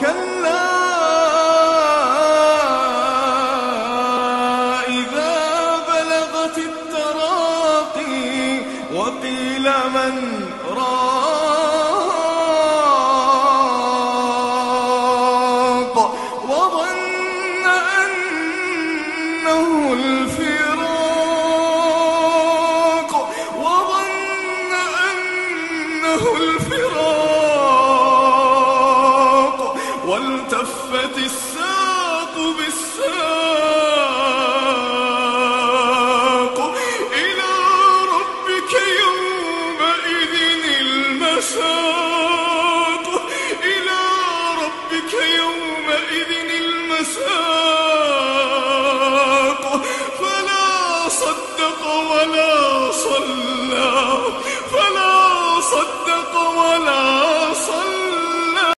كلا إذا بلغت التراقي وقيل من راق. وظن أنه الفراق. وظن أنه الفراق. والتفت الساق بالساق إلى ربك يومئذ المساق. إلى ربك يومئذ المساق. فلا صدق ولا صلى